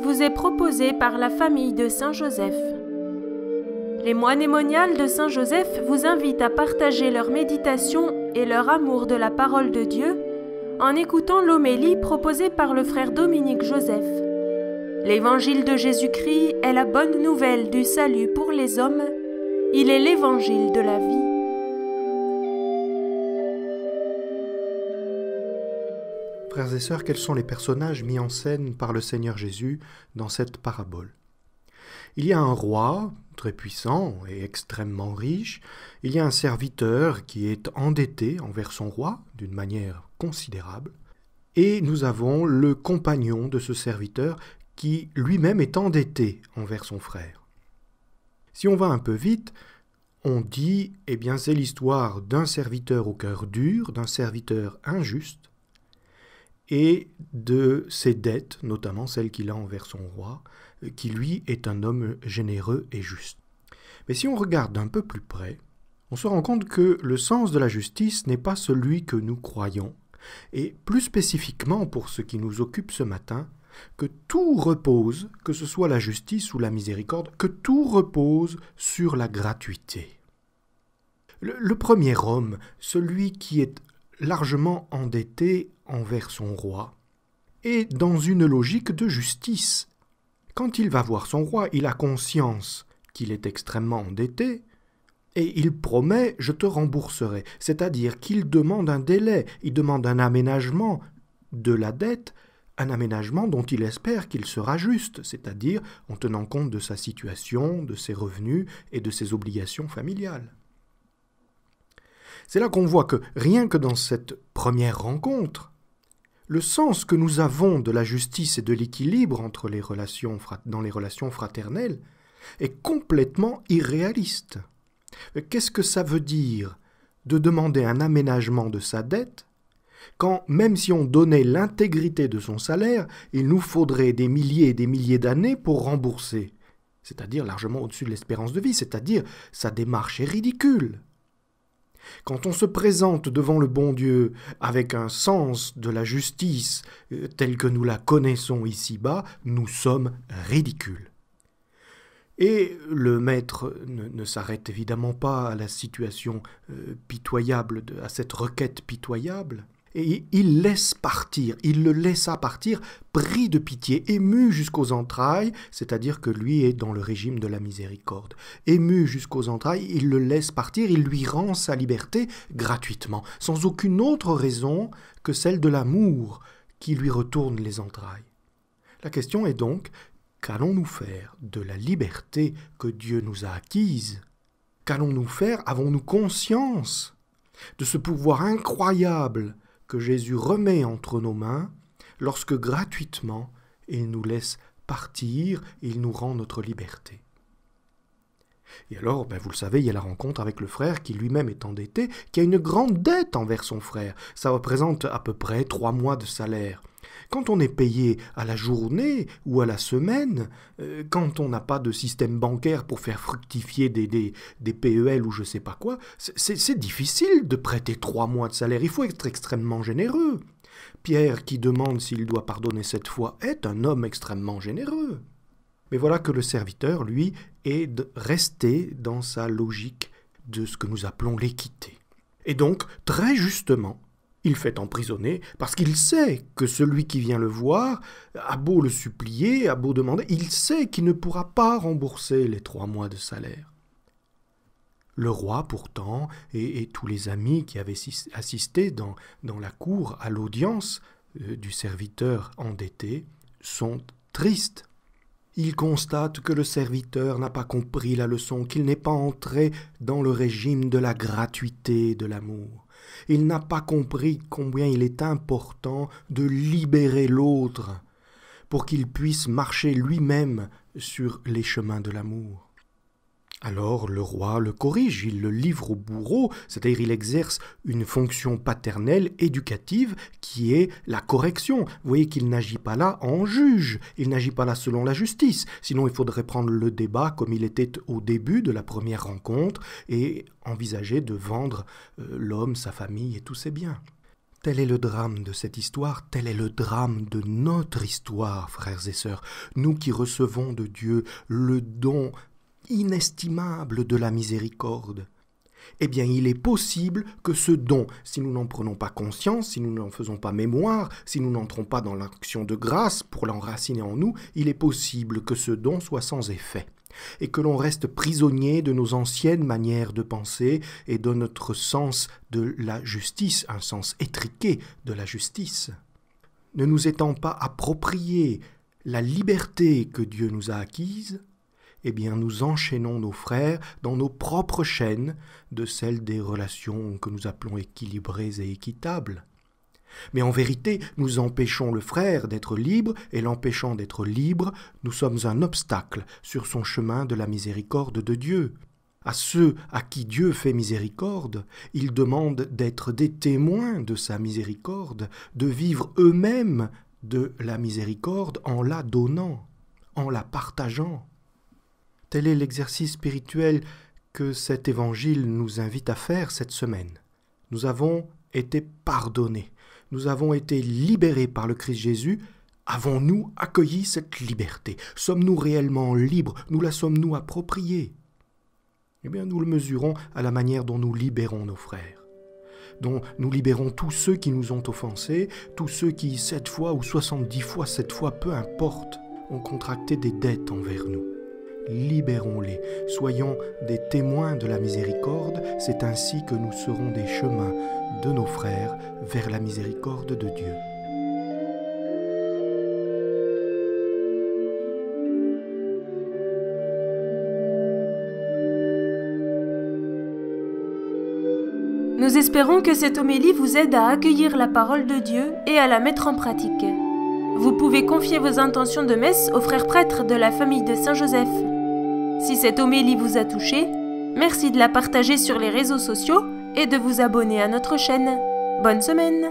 vous est proposé par la famille de Saint Joseph. Les moines moniales de Saint Joseph vous invitent à partager leur méditation et leur amour de la parole de Dieu en écoutant l'homélie proposée par le frère Dominique Joseph. L'évangile de Jésus-Christ est la bonne nouvelle du salut pour les hommes. Il est l'évangile de la vie. Et sœurs, quels sont les personnages mis en scène par le Seigneur Jésus dans cette parabole? Il y a un roi, très puissant et extrêmement riche, il y a un serviteur qui est endetté envers son roi d'une manière considérable, et nous avons le compagnon de ce serviteur qui lui-même est endetté envers son frère. Si on va un peu vite, on dit, eh bien c'est l'histoire d'un serviteur au cœur dur, d'un serviteur injuste, et de ses dettes, notamment celles qu'il a envers son roi, qui lui est un homme généreux et juste. Mais si on regarde d'un peu plus près, on se rend compte que le sens de la justice n'est pas celui que nous croyons, et plus spécifiquement pour ce qui nous occupe ce matin, que tout repose, que ce soit la justice ou la miséricorde, que tout repose sur la gratuité. Le, le premier homme, celui qui est largement endetté envers son roi, et dans une logique de justice. Quand il va voir son roi, il a conscience qu'il est extrêmement endetté, et il promet je te rembourserai, c'est-à-dire qu'il demande un délai, il demande un aménagement de la dette, un aménagement dont il espère qu'il sera juste, c'est-à-dire en tenant compte de sa situation, de ses revenus et de ses obligations familiales. C'est là qu'on voit que rien que dans cette première rencontre, le sens que nous avons de la justice et de l'équilibre dans les relations fraternelles est complètement irréaliste. Qu'est-ce que ça veut dire de demander un aménagement de sa dette quand, même si on donnait l'intégrité de son salaire, il nous faudrait des milliers et des milliers d'années pour rembourser, c'est-à-dire largement au-dessus de l'espérance de vie, c'est-à-dire sa démarche est ridicule. Quand on se présente devant le bon Dieu avec un sens de la justice euh, tel que nous la connaissons ici-bas, nous sommes ridicules. Et le maître ne, s'arrête évidemment pas à la situation euh, pitoyable, à cette requête pitoyable. Et il laisse partir, il le laissa partir, pris de pitié, ému jusqu'aux entrailles, c'est-à-dire que lui est dans le régime de la miséricorde. Ému jusqu'aux entrailles, il le laisse partir, il lui rend sa liberté gratuitement, sans aucune autre raison que celle de l'amour qui lui retourne les entrailles. La question est donc, qu'allons-nous faire de la liberté que Dieu nous a acquise? Qu'allons-nous faire? Avons-nous conscience de ce pouvoir incroyable que Jésus remet entre nos mains lorsque gratuitement il nous laisse partir il nous rend notre liberté. Et alors, ben vous le savez, il y a la rencontre avec le frère qui lui-même est endetté, qui a une grande dette envers son frère. Ça représente à peu près trois mois de salaire. Quand on est payé à la journée ou à la semaine, euh, quand on n'a pas de système bancaire pour faire fructifier des, des, des PEL ou je sais pas quoi, c'est difficile de prêter trois mois de salaire. Il faut être extrêmement généreux. Pierre, qui demande s'il doit pardonner cette fois, est un homme extrêmement généreux. Mais voilà que le serviteur, lui, est resté dans sa logique de ce que nous appelons l'équité. Et donc, très justement, il fait emprisonner parce qu'il sait que celui qui vient le voir a beau le supplier, a beau demander, il sait qu'il ne pourra pas rembourser les trois mois de salaire. Le roi, pourtant, et, tous les amis qui avaient assisté dans, la cour à l'audience euh, du serviteur endetté, sont tristes. Ils constatent que le serviteur n'a pas compris la leçon, qu'il n'est pas entré dans le régime de la gratuité de l'amour. Il n'a pas compris combien il est important de libérer l'autre pour qu'il puisse marcher lui-même sur les chemins de l'amour. Alors le roi le corrige, il le livre au bourreau, c'est-à-dire il exerce une fonction paternelle éducative qui est la correction. Vous voyez qu'il n'agit pas là en juge, il n'agit pas là selon la justice, sinon il faudrait prendre le débat comme il était au début de la première rencontre et envisager de vendre euh, l'homme, sa famille et tous ses biens. Tel est le drame de cette histoire, tel est le drame de notre histoire, frères et sœurs, nous qui recevons de Dieu le don inestimable de la miséricorde. Eh bien, il est possible que ce don, si nous n'en prenons pas conscience, si nous n'en faisons pas mémoire, si nous n'entrons pas dans l'action de grâce pour l'enraciner en nous, il est possible que ce don soit sans effet et que l'on reste prisonnier de nos anciennes manières de penser et de notre sens de la justice, un sens étriqué de la justice. Ne nous étant pas approprié la liberté que Dieu nous a acquise, eh bien nous enchaînons nos frères dans nos propres chaînes de celles des relations que nous appelons équilibrées et équitables. Mais en vérité, nous empêchons le frère d'être libre, et l'empêchant d'être libre, nous sommes un obstacle sur son chemin de la miséricorde de Dieu. À ceux à qui Dieu fait miséricorde, il demande d'être des témoins de sa miséricorde, de vivre eux-mêmes de la miséricorde en la donnant, en la partageant. Tel est l'exercice spirituel que cet évangile nous invite à faire cette semaine. Nous avons été pardonnés. Nous avons été libérés par le Christ Jésus, avons-nous accueilli cette liberté? Sommes-nous réellement libres? Nous la sommes-nous appropriée? Eh bien, nous le mesurons à la manière dont nous libérons nos frères, dont nous libérons tous ceux qui nous ont offensés, tous ceux qui, sept fois ou soixante-dix fois, sept fois, peu importe, ont contracté des dettes envers nous libérons-les, soyons des témoins de la miséricorde, c'est ainsi que nous serons des chemins de nos frères vers la miséricorde de Dieu. Nous espérons que cette homélie vous aide à accueillir la parole de Dieu et à la mettre en pratique. Vous pouvez confier vos intentions de messe aux frères prêtres de la famille de Saint-Joseph. Si cette homélie vous a touché, merci de la partager sur les réseaux sociaux et de vous abonner à notre chaîne. Bonne semaine